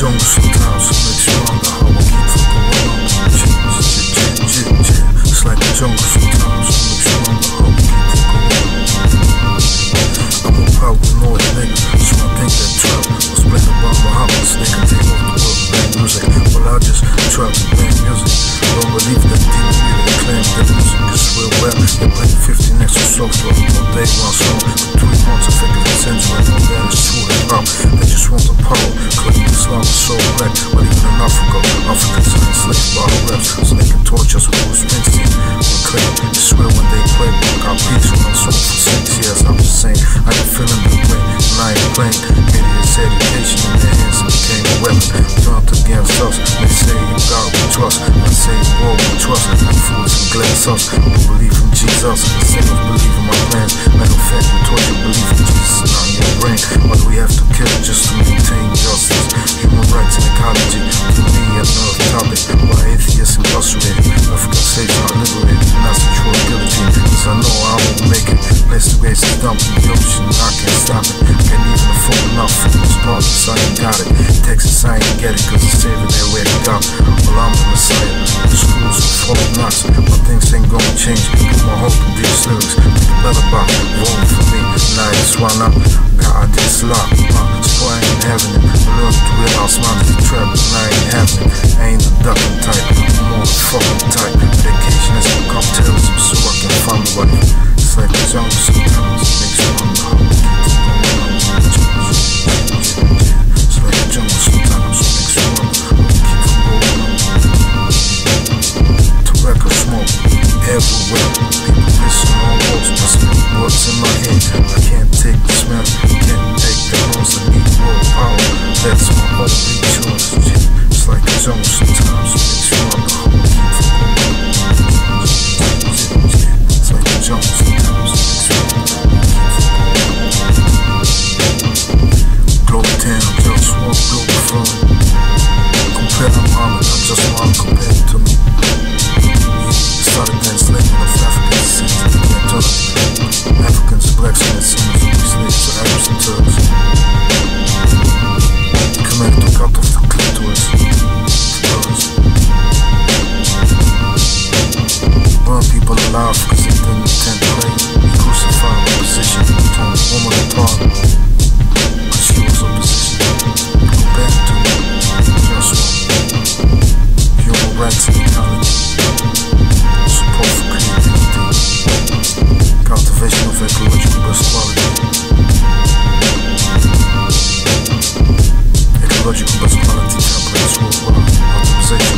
Ciągle szukam swych świąt Chłopki próbują Dzie, dzie, dzie, dzie, dzie Slajdy ciągle szukam swych świąt Chłopki próbują I'm a power noise nigga So I think that trap was played by Muhammad's nigga Take off the world bang music. Well I just trap to music Don't believe that people really claim that music is real rap. They play 50 next to software All day once in Africa. Africans are enslaved by the reps, so they can torture us with Bruce Springsteen. We claim, you swear when they play, got peace when I'm sold for six years. I'm just saying, I can feel in the way, and I ain't playing. Idiots education in their hands and became a weapon. Turned against us, they say you we trust. I say war we trust. And fools and glass us. We believe in Jesus, the ocean, I can't stop it. Can't even afford enough for this process, I ain't got it. Texas, I ain't get it, cause it's saving their way to God. Well, I'm the Messiah. The schools are full of nuts, but things ain't gonna change. Put my hope in these everywhere. People pissing on walls, busting bullets in my head. I can't take the smell, can't take the noise. I need world power. That's my only choice. It's like a jungle people alive because they didn't intend to play. Be crucified in position, torn a woman apart. Cause she was opposition. Go back to just one. Human rights ecology. Support for creativity. Cultivation of ecological best quality. Ecological best quality templates worldwide. Optimization